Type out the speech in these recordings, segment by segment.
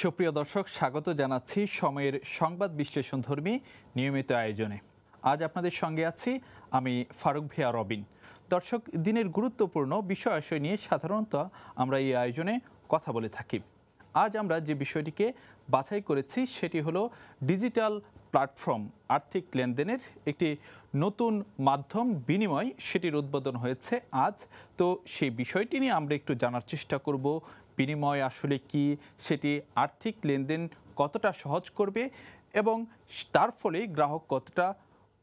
সুপ্রিয় দর্শক, স্বাগত জানাচ্ছি সময়ের সংবাদ বিশ্লেষণ ধর্মী নিয়মিত আয়োজনে। আজ আপনাদের সঙ্গে আছি আমি ফারুক ভিয়া রবিন। দর্শক, দিনের গুরুত্বপূর্ণ বিষয় আশয় নিয়ে সাধারণত আমরা এই আয়োজনে কথা বলে থাকি। আজ আমরা যে বিষয়টিকে বাছাই করেছি, সেটি হলো ডিজিটাল প্ল্যাটফর্ম আর্থিক লেনদেনের একটি নতুন মাধ্যম বিনিময় সেটির উদ্বোধন হয়েছে আজ। তো সেই বিষয়টি নিয়ে আমরা একটু জানার চেষ্টা করব, বিনিময় আসলে কি, সেটি আর্থিক লেনদেন কতটা সহজ করবে এবং তার ফলে গ্রাহক কতটা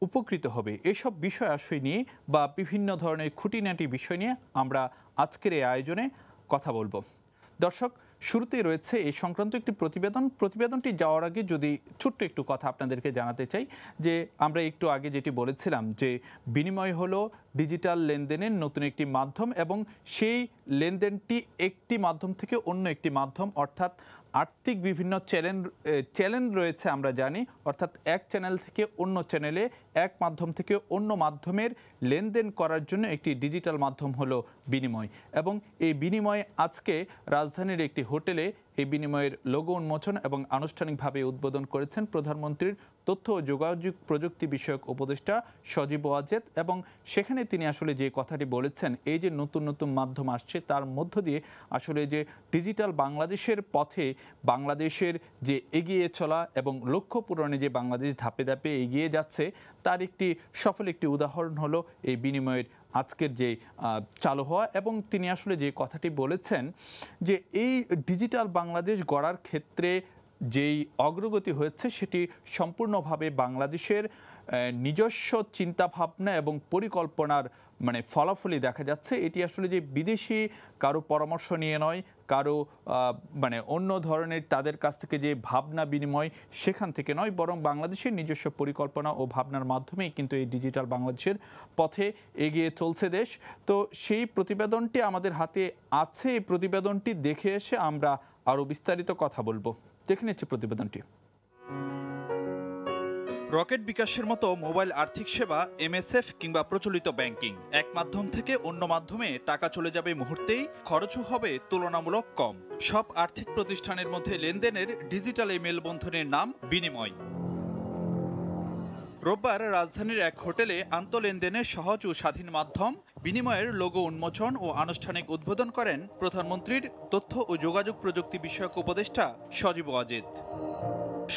উপকৃত হবে, এসব বিষয় আশয় নিয়ে বা বিভিন্ন ধরনের খুঁটিনাটি বিষয় নিয়ে আমরা আজকের এই আয়োজনে কথা বলব। দর্শক শুরুতেই রয়েছে এই সংক্রান্ত একটি প্রতিবেদন। প্রতিবেদনটি যাওয়ার আগে যদি ছোট্ট একটু কথা আপনাদেরকে জানাতে চাই, যে আমরা একটু আগে যেটি বলেছিলাম যে বিনিময় হলো ডিজিটাল লেনদেনের নতুন একটি মাধ্যম এবং সেই লেনদেনটি একটি মাধ্যম থেকে অন্য একটি মাধ্যম, অর্থাৎ আর্থিক বিভিন্ন চ্যানেল চ্যানেল রয়েছে আমরা জানি। অর্থাৎ এক চ্যানেল থেকে অন্য চ্যানেলে, এক মাধ্যম থেকে অন্য মাধ্যমের লেনদেন করার জন্য একটি ডিজিটাল মাধ্যম হলো বিনিময়। এবং এই বিনিময় আজকে রাজধানীর একটি হোটেলে এই বিনিময়ের লোগো উন্মোচন এবং আনুষ্ঠানিকভাবে উদ্বোধন করেছেন প্রধানমন্ত্রীর তথ্য ও যোগাযোগ প্রযুক্তি বিষয়ক উপদেষ্টা সজীব ওয়াজেদ এবং সেখানে তিনি আসলে যে কথাটি বলেছেন, এই যে নতুন নতুন মাধ্যম আসছে তার মধ্য দিয়ে আসলে যে ডিজিটাল বাংলাদেশের পথে বাংলাদেশের যে এগিয়ে চলা এবং লক্ষ্য পূরণে যে বাংলাদেশ ধাপে ধাপে এগিয়ে যাচ্ছে, তার একটি সফল একটি উদাহরণ হলো এই বিনিময়ের আজকের যে চালু হওয়া এবং তিনি আসলে যে কথাটি বলেছেন যে এই ডিজিটাল বাংলাদেশ গড়ার ক্ষেত্রে যেই অগ্রগতি হয়েছে সেটি সম্পূর্ণভাবে বাংলাদেশের নিজস্ব চিন্তাভাবনা এবং পরিকল্পনার মানে ফলাফলই দেখা যাচ্ছে। এটি আসলে যে বিদেশি কারও পরামর্শ নিয়ে নয় কারও মানে অন্য ধরনের তাদের কাছ থেকে যে ভাবনা বিনিময় সেখান থেকে নয়, বরং বাংলাদেশের নিজস্ব পরিকল্পনা ও ভাবনার মাধ্যমেই কিন্তু এই ডিজিটাল বাংলাদেশের পথে এগিয়ে চলছে দেশ। তো সেই প্রতিবেদনটি আমাদের হাতে আছে, এই প্রতিবেদনটি দেখে এসে আমরা আরও বিস্তারিত কথা বলব। দেখে নিচ্ছি প্রতিবেদনটি। রকেট বিকাশের মতো মোবাইল আর্থিক সেবা, এমএসএফ কিংবা প্রচলিত ব্যাংকিং। এক মাধ্যম থেকে অন্য মাধ্যমে টাকা চলে যাবে মুহূর্তেই, খরচও হবে তুলনামূলক কম। সব আর্থিক প্রতিষ্ঠানের মধ্যে লেনদেনের ডিজিটাল এই মেলবন্ধনের নাম বিনিময়। রোববার রাজধানীর এক হোটেলে আন্তঃলেনদেনের সহজ ও স্বাধীন মাধ্যম, বিনিময়ের লোগো উন্মোচন ও আনুষ্ঠানিক উদ্বোধন করেন প্রধানমন্ত্রীর তথ্য ও যোগাযোগ প্রযুক্তি বিষয়ক উপদেষ্টা সজীব ওয়াজেদ।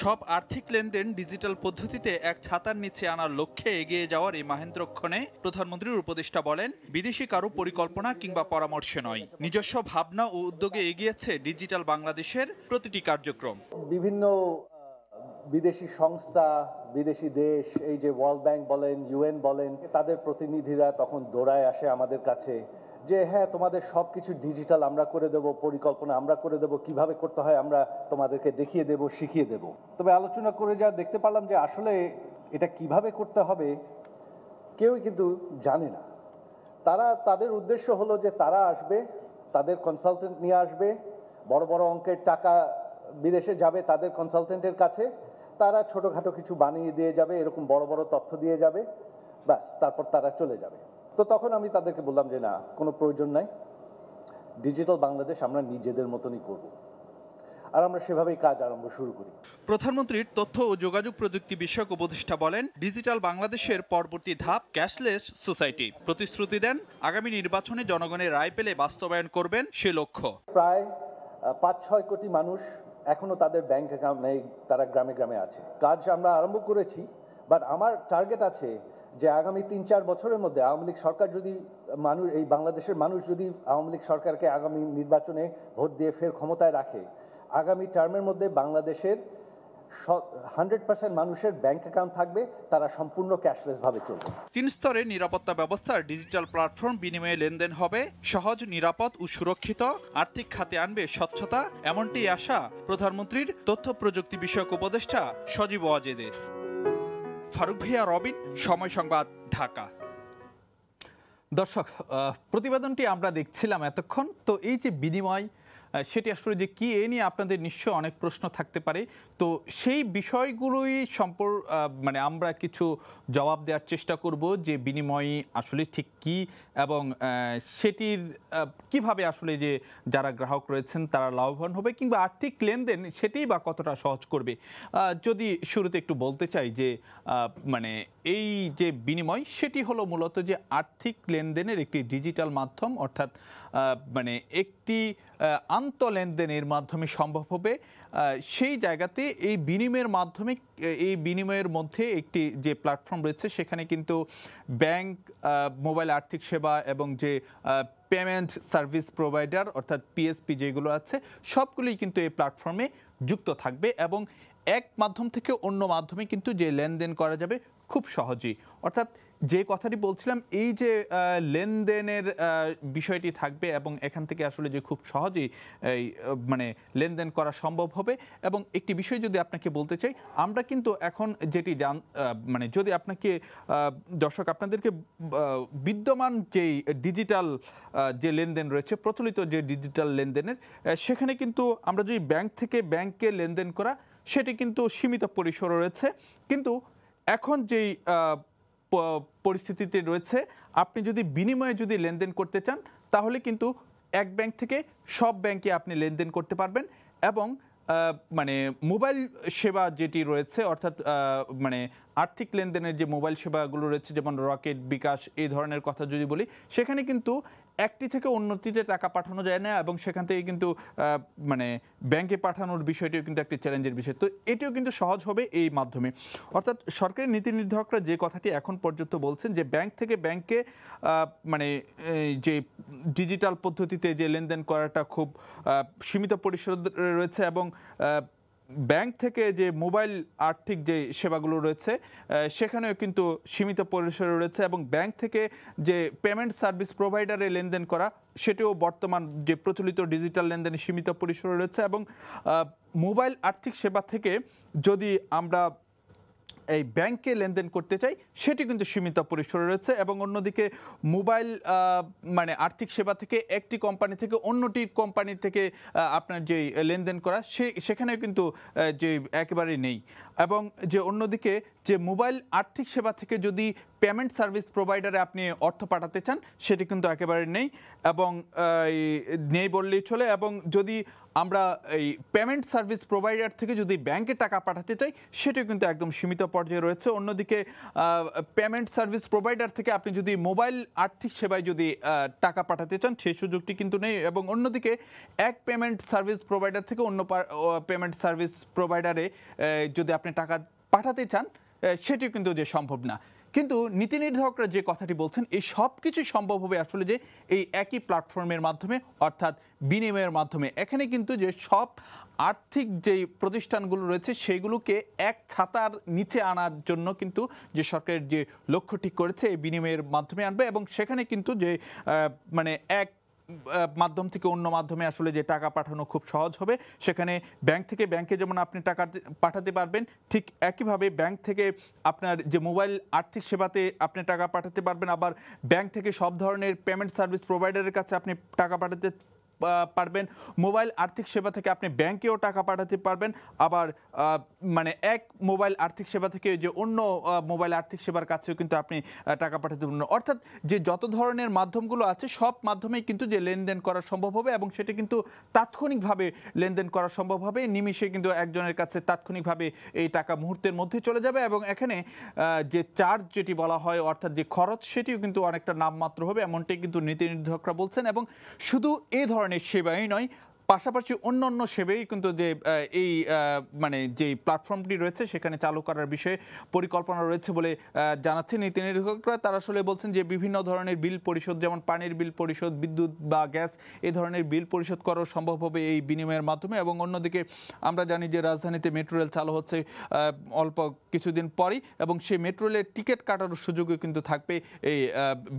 সব আর্থিক লেনদেন ডিজিটাল পদ্ধতিতে এক ছাতার নিচে আনার লক্ষ্যে এগিয়ে যাওয়ার এই মাহেন্দ্রক্ষণে প্রধানমন্ত্রীর উপদেষ্টা বলেন, বিদেশি কারও পরিকল্পনা কিংবা পরামর্শ নয়। নিজস্ব ভাবনা ও উদ্যোগে এগিয়েছে ডিজিটাল বাংলাদেশের প্রতিটি কার্যক্রম। বিভিন্ন বিদেশি সংস্থা, বিদেশি দেশ, এই যে ওয়ার্ল্ড ব্যাংক বলেন ইউএন বলেন, তাদের প্রতিনিধিরা তখন দৌড়ায় আসে আমাদের কাছে। যে হ্যাঁ তোমাদের সব কিছু ডিজিটাল আমরা করে দেব, পরিকল্পনা আমরা করে দেব, কীভাবে করতে হয় আমরা তোমাদেরকে দেখিয়ে দেব, শিখিয়ে দেব। তবে আলোচনা করে যা দেখতে পারলাম যে আসলে এটা কীভাবে করতে হবে, কেউই কিন্তু জানে না। তারা, তাদের উদ্দেশ্য হলো যে তারা আসবে, তাদের কনসালটেন্ট নিয়ে আসবে, বড় বড় অঙ্কের টাকা বিদেশে যাবে তাদের কনসালটেন্টের কাছে, তারা ছোটোখাটো কিছু বানিয়ে দিয়ে যাবে, এরকম বড় বড় তথ্য দিয়ে যাবে, ব্যাস, তারপর তারা চলে যাবে। তো তখন আমি তাদেরকে বললাম যে না কোনো প্রয়োজন নাই। ডিজিটাল বাংলাদেশ আমরা নিজেদের মতনই করব। আর আমরা সেভাবেই কাজ আরম্ভ শুরু করি। প্রধানমন্ত্রীর তথ্য ও যোগাযোগ প্রযুক্তি বিষয়ক উপদেষ্টা বলেন ডিজিটাল বাংলাদেশের পরবর্তী ধাপ ক্যাশলেস সোসাইটি। প্রতিশ্রুতি দেন আগামী নির্বাচনে জনগণের রায় পেলে বাস্তবায়ন করবেন সে লক্ষ্য। প্রায় পাঁচ ছয় কোটি মানুষ এখনও তাদের ব্যাংক অ্যাকাউন্ট নেই তারা গ্রামে গ্রামে আছে। কাজ আমরা আরম্ভ করেছি বাট আমার টার্গেট আছে যে আগামী তিন চার বছরের মধ্যে আওয়ামী লীগ সরকার যদি মানুষ, এই বাংলাদেশের মানুষ যদি আওয়ামী লীগ সরকারকে আগামী নির্বাচনে ভোট দিয়ে ফের ক্ষমতায় রাখে, আগামী টার্মের মধ্যে বাংলাদেশের হান্ড্রেড পার্সেন্ট মানুষের ব্যাংক অ্যাকাউন্ট থাকবে, তারা সম্পূর্ণ ক্যাশলেস ভাবে চলবে। তিন স্তরে নিরাপত্তা ব্যবস্থার ডিজিটাল প্ল্যাটফর্ম বিনিময়ে লেনদেন হবে, সহজ, নিরাপদ ও সুরক্ষিত, আর্থিক খাতে আনবে স্বচ্ছতা, এমনটি আশা প্রধানমন্ত্রীর তথ্য প্রযুক্তি বিষয়ক উপদেষ্টা সজীব ওয়াজেদের। ফারুক ভিয়া রবিন, সময় সংবাদ, ঢাকা। দর্শক প্রতিবেদনটি আমরা দেখছিলাম এতক্ষণ। তো এই যে বিনিময় সেটি আসলে যে কি এ নিয়ে আপনাদের নিশ্চয় অনেক প্রশ্ন থাকতে পারে। তো সেই বিষয়গুলোই সম্পর মানে আমরা কিছু জবাব দেওয়ার চেষ্টা করব যে বিনিময় আসলে ঠিক কি এবং সেটির কীভাবে আসলে যে যারা গ্রাহক রয়েছেন তারা লাভবান হবে কিংবা আর্থিক লেনদেন সেটিই বা কতটা সহজ করবে। যদি শুরুতে একটু বলতে চাই যে মানে এই যে বিনিময়, সেটি হলো মূলত যে আর্থিক লেনদেনের একটি ডিজিটাল মাধ্যম, অর্থাৎ মানে একটি আন্ত লেনদেনের মাধ্যমে সম্ভব হবে। সেই জায়গাতে এই বিনিময়ের মাধ্যমে এই বিনিময়ের মধ্যে একটি যে প্ল্যাটফর্ম রয়েছে, সেখানে কিন্তু ব্যাংক মোবাইল আর্থিক সেবা এবং যে পেমেন্ট সার্ভিস প্রোভাইডার অর্থাৎ পিএসপি যেগুলো আছে সবগুলোই কিন্তু এই প্ল্যাটফর্মে যুক্ত থাকবে এবং এক মাধ্যম থেকে অন্য মাধ্যমে কিন্তু যে লেনদেন করা যাবে খুব সহজেই। অর্থাৎ যে কথাটি বলছিলাম, এই যে লেনদেনের বিষয়টি থাকবে এবং এখান থেকে আসলে যে খুব সহজেই এই মানে লেনদেন করা সম্ভব হবে এবং একটি বিষয় যদি আপনাকে বলতে চাই, আমরা কিন্তু এখন যেটি জান মানে যদি আপনাকে দর্শক আপনাদেরকে বিদ্যমান যেই ডিজিটাল যে লেনদেন রয়েছে, প্রচলিত যে ডিজিটাল লেনদেনের সেখানে কিন্তু আমরা যদি ব্যাংক থেকে ব্যাংকে লেনদেন করা, সেটি কিন্তু সীমিত পরিসরে রয়েছে। কিন্তু এখন যেই পরিস্থিতিতে রয়েছে, আপনি যদি বিনিময়ে যদি লেনদেন করতে চান, তাহলে কিন্তু এক ব্যাংক থেকে সব ব্যাংকে আপনি লেনদেন করতে পারবেন এবং মানে মোবাইল সেবা যেটি রয়েছে, অর্থাৎ মানে আর্থিক লেনদেনের যে মোবাইল সেবাগুলো রয়েছে, যেমন রকেট, বিকাশ, এই ধরনের কথা যদি বলি, সেখানে কিন্তু একটি থেকে অন্যটিতে টাকা পাঠানো যায় না এবং সেখান থেকে কিন্তু মানে ব্যাংকে পাঠানোর বিষয়টিও কিন্তু একটি চ্যালেঞ্জের বিষয়। তো এটিও কিন্তু সহজ হবে এই মাধ্যমে। অর্থাৎ সরকারি নীতি নির্ধারকরা যে কথাটি এখন পর্যন্ত বলছেন যে ব্যাংক থেকে ব্যাংকে মানে যে ডিজিটাল পদ্ধতিতে যে লেনদেন করাটা খুব সীমিত পরিসর রয়েছে এবং ব্যাংক থেকে যে মোবাইল আর্থিক যে সেবাগুলো রয়েছে সেখানেও কিন্তু সীমিত পরিসরে রয়েছে এবং ব্যাংক থেকে যে পেমেন্ট সার্ভিস প্রোভাইডারে লেনদেন করা, সেটিও বর্তমান যে প্রচলিত ডিজিটাল লেনদেনে সীমিত পরিসরে রয়েছে এবং মোবাইল আর্থিক সেবা থেকে যদি আমরা এই ব্যাংকে লেনদেন করতে চাই, সেটি কিন্তু সীমিত পরিসরে রয়েছে এবং অন্যদিকে মোবাইল মানে আর্থিক সেবা থেকে একটি কোম্পানি থেকে অন্যটি কোম্পানি থেকে আপনার যে লেনদেন করা, সে, সেখানেও কিন্তু যে একেবারেই নেই। এবং যে অন্যদিকে যে মোবাইল আর্থিক সেবা থেকে যদি পেমেন্ট সার্ভিস প্রোভাইডারে আপনি অর্থ পাঠাতে চান, সেটি কিন্তু একেবারে নেই এবং নেই বললেই চলে এবং যদি আমরা এই পেমেন্ট সার্ভিস প্রোভাইডার থেকে যদি ব্যাংকে টাকা পাঠাতে চাই, সেটিও কিন্তু একদম সীমিত পর্যায়ে রয়েছে। অন্যদিকে পেমেন্ট সার্ভিস প্রোভাইডার থেকে আপনি যদি মোবাইল আর্থিক সেবায় যদি টাকা পাঠাতে চান, সেই সুযোগটি কিন্তু নেই এবং অন্যদিকে এক পেমেন্ট সার্ভিস প্রোভাইডার থেকে অন্য পেমেন্ট সার্ভিস প্রোভাইডারে যদি আপনি টাকা পাঠাতে চান সেটিও কিন্তু যে সম্ভব না। কিন্তু নীতি নির্ধারকরা যে কথাটি বলছেন, এই সব কিছু সম্ভব হবে আসলে যে এই একই প্ল্যাটফর্মের মাধ্যমে, অর্থাৎ বিনিময়ের মাধ্যমে। এখানে কিন্তু যে সব আর্থিক যেই প্রতিষ্ঠানগুলো রয়েছে, সেগুলোকে এক ছাতার নিচে আনার জন্য কিন্তু যে সরকারের যে লক্ষ্য ঠিক করেছে, এই বিনিময়ের মাধ্যমে আনবে এবং সেখানে কিন্তু যে মানে এক মাধ্যম থেকে অন্য মাধ্যমে আসলে যে টাকা পাঠানো খুব সহজ হবে, সেখানে ব্যাংক থেকে ব্যাংকে যেমন আপনি টাকা পাঠাতে পারবেন, ঠিক একইভাবে ব্যাংক থেকে আপনার যে মোবাইল আর্থিক সেবাতে আপনি টাকা পাঠাতে পারবেন, আবার ব্যাংক থেকে সব ধরনের পেমেন্ট সার্ভিস প্রোভাইডারের কাছে আপনি টাকা পাঠাতে পারবেন। মোবাইল আর্থিক সেবা থেকে আপনি ব্যাংকেও টাকা পাঠাতে পারবেন। আবার মানে এক মোবাইল আর্থিক সেবা থেকে যে অন্য মোবাইল আর্থিক সেবার কাছেও কিন্তু আপনি টাকা পাঠাতে পারবেন। অর্থাৎ যে যত ধরনের মাধ্যমগুলো আছে, সব মাধ্যমেই কিন্তু যে লেনদেন করা সম্ভব হবে এবং সেটা কিন্তু তাৎক্ষণিকভাবে লেনদেন করা সম্ভব হবে। নিমিষে কিন্তু একজনের কাছে তাৎক্ষণিকভাবে এই টাকা মুহূর্তের মধ্যে চলে যাবে এবং এখানে যে চার্জ যেটি বলা হয়, অর্থাৎ যে খরচ, সেটিও কিন্তু অনেকটা নামমাত্র হবে। এমনটাই কিন্তু নীতি নির্ধারকরা বলছেন এবং শুধু এই ধরনের সেবাই নয়, পাশাপাশি অন্য অন্য সেবাই কিন্তু যে এই মানে যে প্ল্যাটফর্মটি রয়েছে সেখানে চালু করার বিষয়ে পরিকল্পনা রয়েছে বলে জানাচ্ছেন নীতি নির্ধারকরা তারা আসলে বলছেন যে, বিভিন্ন ধরনের বিল পরিশোধ, যেমন পানির বিল পরিশোধ, বিদ্যুৎ বা গ্যাস এই ধরনের বিল পরিশোধ করা সম্ভব হবে এই বিনিময়ের মাধ্যমে। এবং অন্যদিকে আমরা জানি যে, রাজধানীতে মেট্রো রেল চালু হচ্ছে অল্প কিছুদিন পরই এবং সেই মেট্রো রেলের টিকিট কাটার সুযোগও কিন্তু থাকবে এই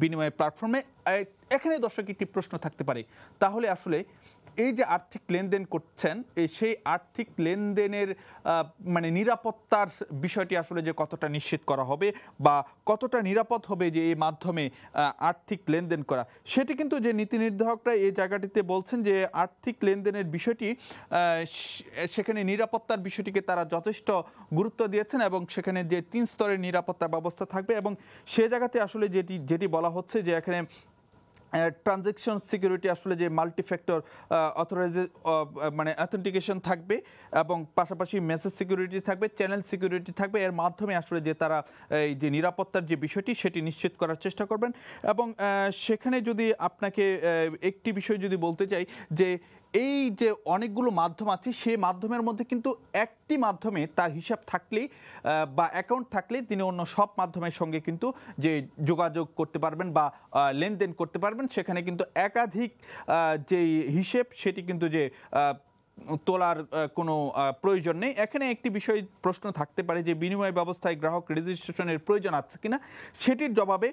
বিনিময় প্ল্যাটফর্মে এখানে দর্শক একটি প্রশ্ন থাকতে পারে। তাহলে আসলে এই যে আর্থিক লেনদেন করছেন সেই আর্থিক লেনদেনের মানে নিরাপত্তার বিষয়টি আসলে যে কতটা নিশ্চিত করা হবে বা কতটা নিরাপদ হবে যে এই মাধ্যমে আর্থিক লেনদেন করা, সেটি কিন্তু যে নীতি নির্ধারকরা এই জায়গাটিতে বলছেন যে আর্থিক লেনদেনের বিষয়টি সেখানে নিরাপত্তার বিষয়টিকে তারা যথেষ্ট গুরুত্ব দিয়েছেন এবং সেখানে যে তিন স্তরের নিরাপত্তা ব্যবস্থা থাকবে এবং সে জায়গাতে আসলে যেটি যেটি বলা হচ্ছে যে এখানে ট্রানজেকশন সিকিউরিটি আসলে যে মাল্টিফ্যাক্টর অথরাইজে মানে অথেন্টিকেশন থাকবে এবং পাশাপাশি মেসেজ সিকিউরিটি থাকবে চ্যানেল সিকিউরিটি থাকবে। এর মাধ্যমে আসলে যে তারা, এই যে নিরাপত্তার যে বিষয়টি, সেটি নিশ্চিত করার চেষ্টা করবেন। এবং সেখানে যদি আপনাকে একটি বিষয় যদি বলতে চাই যে এই যে অনেকগুলো মাধ্যম আছে, সেই মাধ্যমের মধ্যে কিন্তু একটি মাধ্যমে তার হিসাব থাকলেই বা অ্যাকাউন্ট থাকলে তিনি অন্য সব মাধ্যমের সঙ্গে কিন্তু যে যোগাযোগ করতে পারবেন বা লেনদেন করতে পারবেন, সেখানে কিন্তু একাধিক যেই হিসেব সেটি কিন্তু যে তোলার কোনো প্রয়োজন নেই। এখানে একটি বিষয়, প্রশ্ন থাকতে পারে যে বিনিময় ব্যবস্থায় গ্রাহক রেজিস্ট্রেশনের প্রয়োজন আছে কিনা? সেটির জবাবে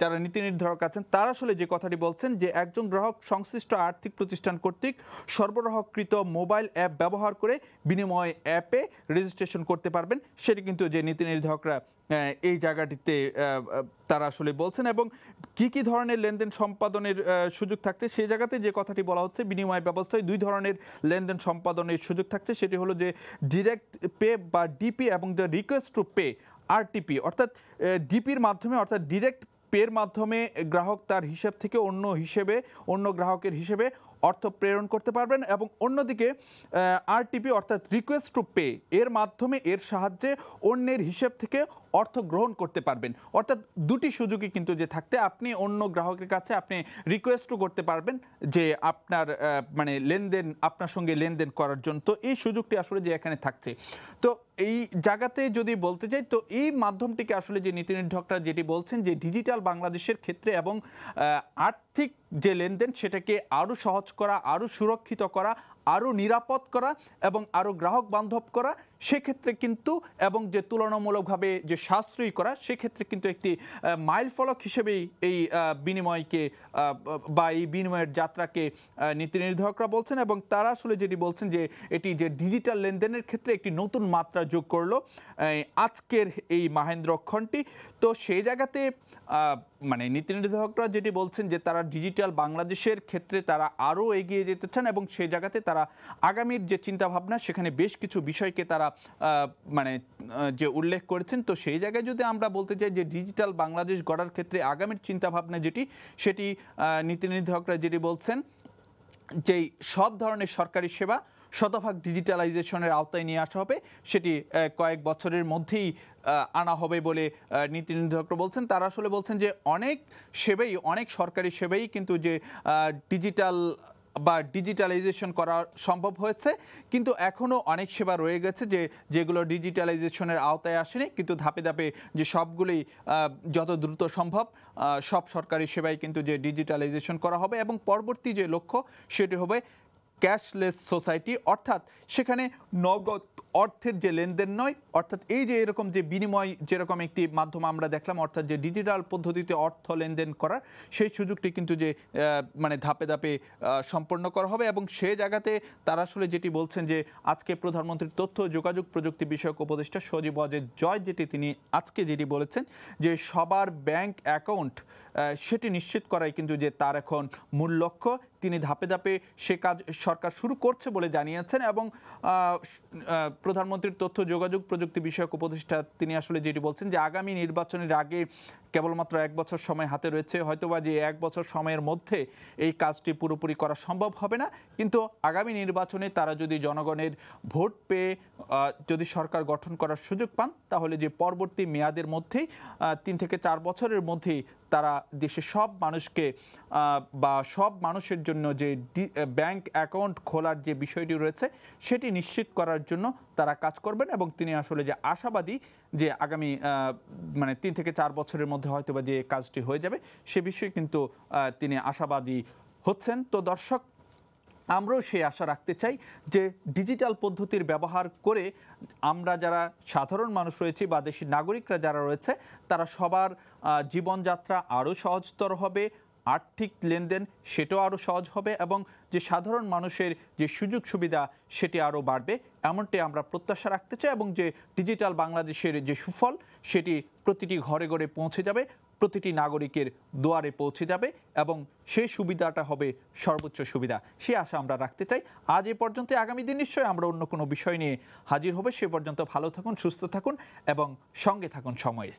যারা নীতি নির্ধারক আছেন, তারা আসলে যে কথাটি বলছেন যে একজন গ্রাহক সংশ্লিষ্ট আর্থিক প্রতিষ্ঠান কর্তৃক সরবরাহকৃত মোবাইল অ্যাপ ব্যবহার করে বিনিময় অ্যাপে রেজিস্ট্রেশন করতে পারবেন। সেটি কিন্তু যে নীতি নির্ধারকরা এই জায়গাটিতে তারা আসলে বলছেন এবং কি কি ধরনের লেনদেন সম্পাদনের সুযোগ থাকছে সেই জায়গাতে যে কথাটি বলা হচ্ছে, বিনিময় ব্যবস্থায় দুই ধরনের লেনদেন সম্পাদনের সুযোগ থাকছে। সেটি হলো যে ডিরেক্ট পে বা ডিপি এবং the request to pay RTP অর্থাৎ ডিপির মাধ্যমে, অর্থাৎ ডিরেক্ট পের মাধ্যমে গ্রাহক তার হিসাব থেকে অন্য হিসেবে, অন্য গ্রাহকের হিসেবে অর্থ প্রেরণ করতে পারবেন এবং অন্যদিকে আরটিপি অর্থাৎ রিকোয়েস্ট টু পে এর মাধ্যমে এর সাহায্যে অন্যের হিসেব থেকে অর্থ গ্রহণ করতে পারবেন। অর্থাৎ দুটি সুযোগই কিন্তু যে থাকতে, আপনি অন্য গ্রাহকের কাছে আপনি রিকোয়েস্টও করতে পারবেন যে আপনার মানে লেনদেন, আপনার সঙ্গে লেনদেন করার জন্য। তো এই সুযোগটি আসলে যে এখানে থাকছে। তো এই জায়গাতে যদি বলতে চাই তো এই মাধ্যমটিকে আসলে যে নীতি নির্ধারকরা যেটি বলছেন যে ডিজিটাল বাংলাদেশের ক্ষেত্রে এবং আর্থিক যে লেনদেন, সেটাকে আরও সহজ করা আরও সুরক্ষিত করা আরও নিরাপদ করা এবং আরও গ্রাহক বান্ধব করা সেক্ষেত্রে কিন্তু, এবং যে তুলনামূলকভাবে যে সাশ্রয়ী করা, সেক্ষেত্রে কিন্তু একটি মাইল ফলক হিসেবেই এই বিনিময়কে বা এই বিনিময়ের যাত্রাকে নীতি নির্ধারকরা বলছেন এবং তারা আসলে যেটি বলছেন যে এটি যে ডিজিটাল লেনদেনের ক্ষেত্রে একটি নতুন মাত্রা যোগ করল আজকের এই মাহেন্দ্র ক্ষণটি তো সেই জায়গাতে মানে নীতি নির্ধারকরা যেটি বলছেন যে তারা ডিজিটাল বাংলাদেশের ক্ষেত্রে তারা আরও এগিয়ে যেতে চান এবং সেই জায়গাতে তারা আগামীর যে চিন্তাভাবনা, সেখানে বেশ কিছু বিষয়কে তারা মানে যে উল্লেখ করেছেন, তো সেই জায়গায় যদি আমরা বলতে চাই যে ডিজিটাল বাংলাদেশ গড়ার ক্ষেত্রে আগামীর চিন্তাভাবনা যেটি, সেটি নীতি নির্ধারকরা যেটি বলছেন, যেই সব ধরনের সরকারি সেবা শতভাগ ডিজিটালাইজেশনের আওতায় নিয়ে আসা হবে, সেটি কয়েক বছরের মধ্যেই আনা হবে বলে নীতি নির্ধারকরা বলছেন। তারা আসলে বলছেন যে অনেক সেবাই, অনেক সরকারি সেবাই কিন্তু যে ডিজিটাল বা ডিজিটালাইজেশন করা সম্ভব হয়েছে, কিন্তু এখনও অনেক সেবা রয়ে গেছে যে, যেগুলো ডিজিটালাইজেশনের আওতায় আসেনি, কিন্তু ধাপে ধাপে যে সবগুলোই যত দ্রুত সম্ভব সব সরকারি সেবাই কিন্তু যে ডিজিটালাইজেশন করা হবে এবং পরবর্তী যে লক্ষ্য, সেটি হবে ক্যাশলেস সোসাইটি, অর্থাৎ সেখানে নগদ অর্থের যে লেনদেন নয়, অর্থাৎ এই যে এরকম যে বিনিময় যেরকম একটি মাধ্যম আমরা দেখলাম, অর্থাৎ যে ডিজিটাল পদ্ধতিতে অর্থ লেনদেন করার, সেই সুযোগটি কিন্তু যে মানে ধাপে ধাপে সম্পন্ন করা হবে এবং সে জায়গাতে তারা আসলে যেটি বলছেন যে, আজকে প্রধানমন্ত্রীর তথ্য, যোগাযোগ প্রযুক্তি বিষয়ক উপদেষ্টা সজীব অজয় জয়, যেটি তিনি আজকে যেটি বলেছেন যে, সবার ব্যাংক অ্যাকাউন্ট সেটি নিশ্চিত করাই কিন্তু যে তার এখন মূল লক্ষ্য। তিনি ধাপে ধাপে সে কাজ সরকার শুরু করছে বলে জানিয়েছেন এবং প্রধানমন্ত্রীর তথ্য, যোগাযোগ প্রযুক্তি বিষয়ক উপদেষ্টা তিনি আসলে যেটি বলছেন যে আগামী নির্বাচনের আগে কেবলমাত্র এক বছর সময় হাতে রয়েছে, হয়তোবা যে এক বছর সময়ের মধ্যে এই কাজটি পুরোপুরি করা সম্ভব হবে না। কিন্তু আগামী নির্বাচনে তারা যদি জনগণের ভোট পেয়ে যদি সরকার গঠন করার সুযোগ পান, তাহলে যে পরবর্তী মেয়াদের মধ্যেই তিন থেকে চার বছরের মধ্যেই তারা দেশের সব মানুষকে বা সব মানুষের জন্য যে ব্যাংক অ্যাকাউন্ট খোলার যে বিষয়টি রয়েছে, সেটি নিশ্চিত করার জন্য তারা কাজ করবেন এবং তিনি আসলে যে আশাবাদী যে আগামী মানে তিন থেকে চার বছরের মধ্যে হয়তো বা যে কাজটি হয়ে যাবে, সে বিষয়ে কিন্তু তিনি আশাবাদী হচ্ছেন। তো দর্শক, আমরাও সেই আশা রাখতে চাই যে ডিজিটাল পদ্ধতির ব্যবহার করে আমরা যারা সাধারণ মানুষ রয়েছি বা দেশের নাগরিকরা যারা রয়েছে, তারা সবার জীবনযাত্রা আরও সহজতর হবে, আর্থিক লেনদেন সেটাও আরও সহজ হবে এবং যে সাধারণ মানুষের যে সুযোগ সুবিধা সেটি আরও বাড়বে। এমনটি আমরা প্রত্যাশা রাখতে চাই এবং যে ডিজিটাল বাংলাদেশের যে সুফল সেটি প্রতিটি ঘরে ঘরে পৌঁছে যাবে, প্রতিটি নাগরিকের দুয়ারে পৌঁছে যাবে এবং সেই সুবিধাটা হবে সর্বোচ্চ সুবিধা। সে আশা আমরা রাখতে চাই। আজ এ পর্যন্ত আগামী দিন নিশ্চয়ই আমরা অন্য কোনো বিষয় নিয়ে হাজির হবে। সে পর্যন্ত ভালো থাকুন, সুস্থ থাকুন এবং সঙ্গে থাকুন সময়ে।